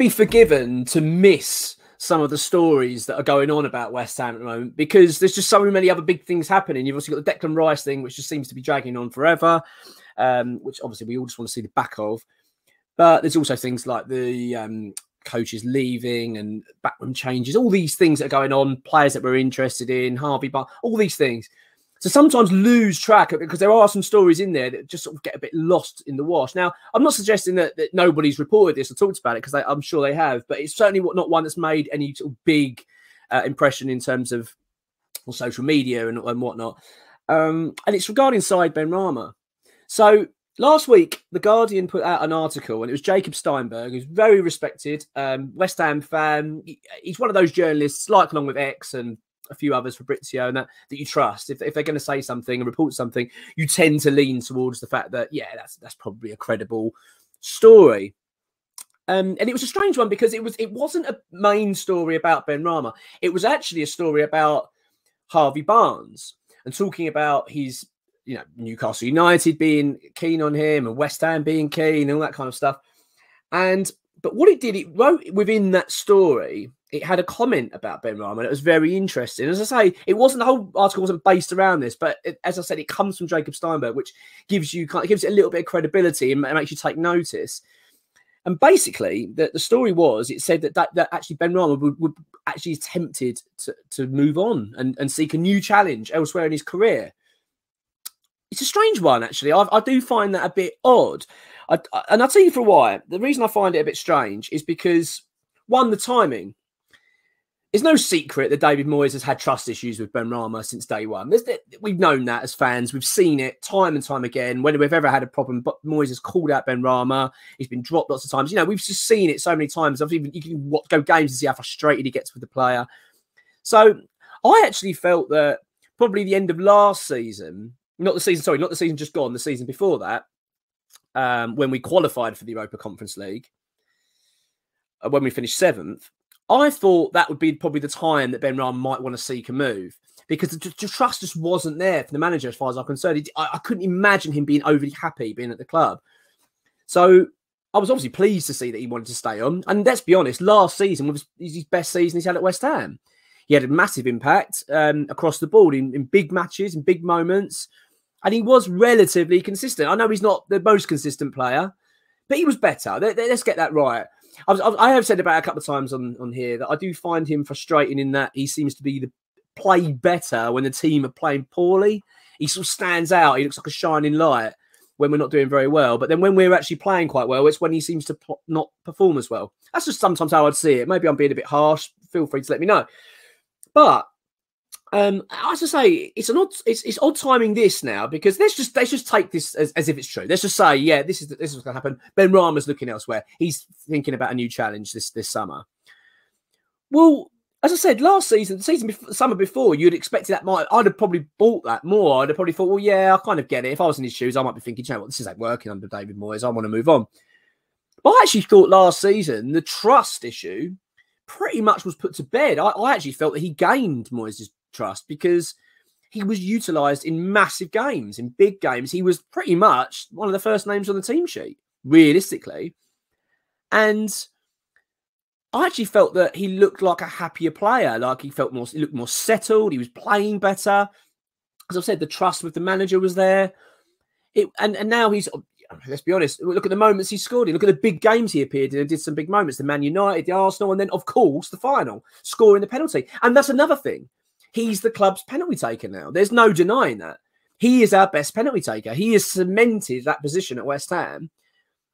be forgiven to miss some of the stories that are going on about West Ham at the moment because there's just so many other big things happening. You've also got the Declan Rice thing, which just seems to be dragging on forever, um, which obviously we all just want to see the back of. But there's also things like the um, coaches leaving and backroom changes, all these things that are going on, players that we're interested in, Harvey, but all these things to sometimes lose track of because there are some stories in there that just sort of get a bit lost in the wash. Now, I'm not suggesting that, that nobody's reported this or talked about it because I'm sure they have, but it's certainly not one that's made any sort of big uh, impression in terms of well, social media and, and whatnot. Um, and it's regarding Said Benrahma. So last week, The Guardian put out an article, and it was Jacob Steinberg, who's very respected um, West Ham fan. He's one of those journalists, like along with Ex and a few others, Fabrizio, and that that you trust. If, if they're going to say something and report something, you tend to lean towards the fact that yeah, that's that's probably a credible story. Um, and it was a strange one because it was it wasn't a main story about Benrahma. It was actually a story about Harvey Barnes and talking about his you know Newcastle United being keen on him and West Ham being keen and all that kind of stuff. And but what it did, it wrote within that story it had a comment about Benrahma. It was very interesting. As I say, it wasn't the whole article wasn't based around this, but it, as I said, it comes from Jacob Steinberg, which gives you kind of gives it a little bit of credibility and, makes you take notice. And basically, the, the story was it said that that, that actually Ben Benrahma would, would actually tempted to, to move on and, and seek a new challenge elsewhere in his career. It's a strange one, actually. I, I do find that a bit odd. I, and I'll tell you for why. The reason I find it a bit strange is because one, the timing it's no secret that David Moyes has had trust issues with Benrahma since day one. There's, we've known that as fans. We've seen it time and time again. When we've ever had a problem, but Moyes has called out Benrahma. He's been dropped lots of times. You know, we've just seen it so many times. I've even you can watch, go games and see how frustrated he gets with the player. So I actually felt that probably the end of last season, not the season, sorry, not the season just gone, the season before that, um, when we qualified for the Europa Conference League, uh, when we finished seventh, I thought that would be probably the time that Benrahma might want to seek a move because the, the, trust just wasn't there for the manager as far as I'm concerned. I, I, couldn't imagine him being overly happy being at the club. So I was obviously pleased to see that he wanted to stay on. And let's be honest, last season was his best season he's had at West Ham. He had a massive impact um, across the board in, in big matches, in big moments. And he was relatively consistent. I know he's not the most consistent player, but he was better. Let's get that right. I've, I have said about a couple of times on, on here that I do find him frustrating in that he seems to be the play better when the team are playing poorly. He sort of stands out. He looks like a shining light when we're not doing very well. But then when we're actually playing quite well, it's when he seems to not perform as well. That's just sometimes how I'd see it. Maybe I'm being a bit harsh. Feel free to let me know. But um, as I say, it's an odd, it's, it's odd timing this now because let's just let's just take this as, as if it's true. Let's just say, yeah, this is this is what's going to happen. Benrahma's looking elsewhere. He's thinking about a new challenge this this summer. Well, as I said last season, the season before, summer before, you'd expected that might I'd have probably bought that more. I'd have probably thought, well, yeah, I kind of get it. If I was in his shoes, I might be thinking, you know what, this isn't working under David Moyes. I want to move on. But I actually thought last season the trust issue pretty much was put to bed. I, I actually felt that he gained Moyes' trust because he was utilized in massive games, in big games. He was pretty much one of the first names on the team sheet, realistically. And I actually felt that he looked like a happier player. Like he felt more, he looked more settled. He was playing better. As I've said, the trust with the manager was there. It and and now he's let's be honest. Look at the moments he scored in. Look at the big games he appeared in and did some big moments. The Man United, the Arsenal, and then of course the final, scoring the penalty. And that's another thing he's the club's penalty taker now. There's no denying that. He is our best penalty taker. He has cemented that position at West Ham.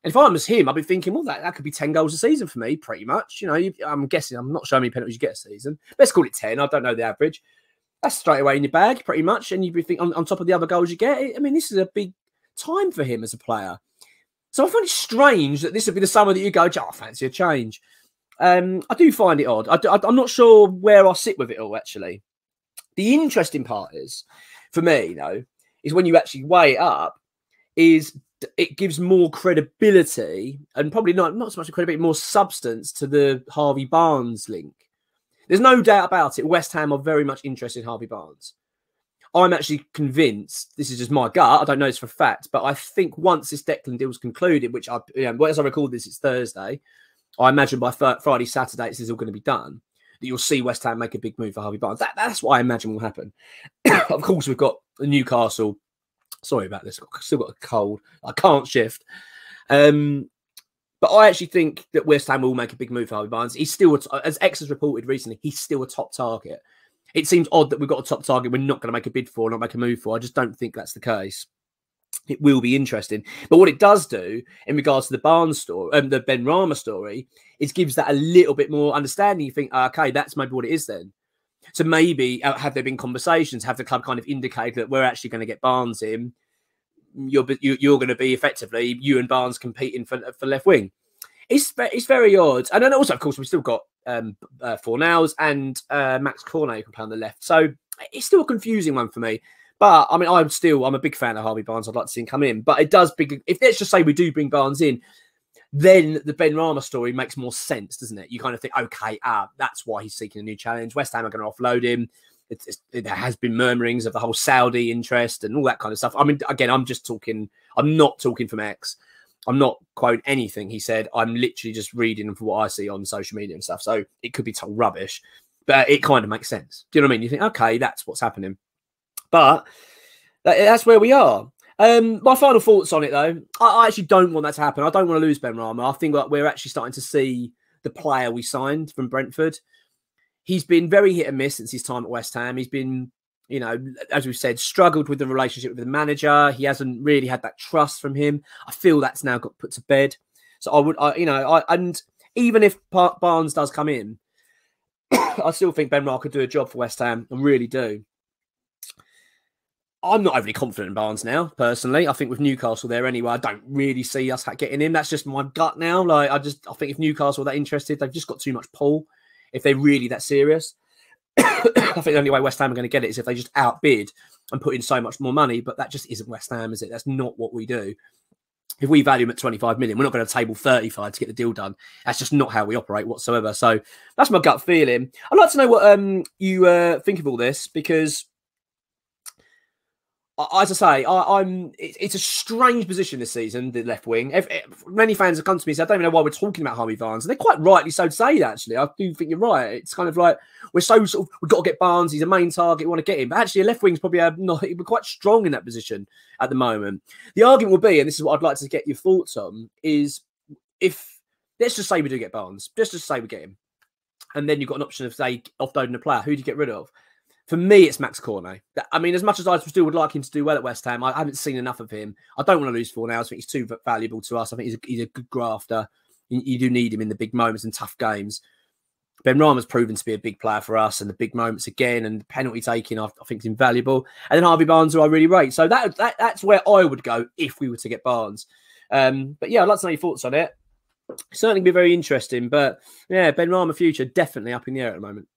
And if I was him, I'd be thinking, well, that, that could be 10 goals a season for me, pretty much. You know, I'm guessing, I'm not sure how many penalties you get a season. Let's call it 10. I don't know the average. That's straight away in your bag, pretty much. And you'd be thinking, on, on top of the other goals you get, I mean, this is a big time for him as a player. So I find it strange that this would be the summer that you go, oh, I fancy a change. Um, I do find it odd. I, am not sure where I sit with it all, actually. The interesting part is, for me, though, is when you actually weigh it up, is it gives more credibility and probably not not so much credibility, more substance to the Harvey Barnes link. There's no doubt about it. West Ham are very much interested in Harvey Barnes. I'm actually convinced. This is just my gut. I don't know this for a fact, but I think once this Declan deal is concluded, which I, you know, as I recall this, it's Thursday. I imagine by Friday, Saturday, this is all going to be done. That you'll see West Ham make a big move for Harvey Barnes. That, that's what I imagine will happen. of course, we've got Newcastle. Sorry about this. I've still got a cold. I can't shift. Um, but I actually think that West Ham will make a big move for Harvey Barnes. He's still, as Ex has reported recently, he's still a top target. It seems odd that we've got a top target we're not going to make a bid for, not make a move for. I just don't think that's the case. It will be interesting. But what it does do in regards to the Barnes story, um, the Benrahma story, is gives that a little bit more understanding. You think, okay, that's maybe what it is then. So maybe uh, have there been conversations? Have the club kind of indicated that we're actually going to get Barnes in? You're you're going to be effectively you and Barnes competing for for left wing. It's it's very odd, and then also of course we've still got um, uh, Fornals and uh, Max Cornet can play on the left. So it's still a confusing one for me. But I mean, I'm still I'm a big fan of Harvey Barnes. I'd like to see him come in. But it does big if let's just say we do bring Barnes in, then the Benrahma story makes more sense, doesn't it? You kind of think, okay, ah, that's why he's seeking a new challenge. West Ham are going to offload him. It's, there has been murmurings of the whole Saudi interest and all that kind of stuff. I mean, again, I'm just talking. I'm not talking from Ex. I'm not quote anything he said. I'm literally just reading from what I see on social media and stuff. So it could be total rubbish, but it kind of makes sense. Do you know what I mean? You think, okay, that's what's happening. But that's where we are. Um, my final thoughts on it, though, I, I, actually don't want that to happen. I don't want to lose Benrahma. I think like, we're actually starting to see the player we signed from Brentford. He's been very hit and miss since his time at West Ham. He's been, you know, as we've said, struggled with the relationship with the manager. He hasn't really had that trust from him. I feel that's now got put to bed. So I would, I, you know, I and even if Barnes does come in, I still think Benrahma could do a job for West Ham. I really do. I'm not overly confident in Barnes now, personally. I think with Newcastle there anyway, I don't really see us getting him. That's just my gut now. Like, I just, I think if Newcastle are that interested, they've just got too much pull. If they're really that serious, I think the only way West Ham are going to get it is if they just outbid and put in so much more money. But that just isn't West Ham, is it? That's not what we do. If we value him at 25 million, we're not going to table 35 to get the deal done. That's just not how we operate whatsoever. So that's my gut feeling. I'd like to know what um, you uh, think of all this because as I say, I, am it's a strange position this season, the left wing. If, if, eh, many fans have come to me and said, I don't even know why we're talking about Harvey Barnes. And they're quite rightly so to say actually. I do think you're right. It's kind of like we're so sort of, we've got to get Barnes. He's a main target. We want to get him. But actually, a left wing's probably a, not, we're quite strong in that position at the moment. The argument will be, and this is what I'd like to get your thoughts on, is if, let's just say we do get Barnes, just to say we get him. And then you've got an option of, say, offloading a player. Who do you get rid of? For me, it's Max Cornet. I mean, as much as I still would like him to do well at West Ham, I haven't seen enough of him. I don't want to lose Fornals. I think he's too valuable to us. I think he's a, he's a good grafter. You, you, do need him in the big moments and tough games. Benrahma's proven to be a big player for us, and the big moments again, and the penalty taking, I, I think is invaluable. And then Harvey Barnes, who I really rate. So that, that that's where I would go if we were to get Barnes. Um, but yeah, I'd like to know your thoughts on it. Certainly be very interesting. But yeah, Benrahma future definitely up in the air at the moment.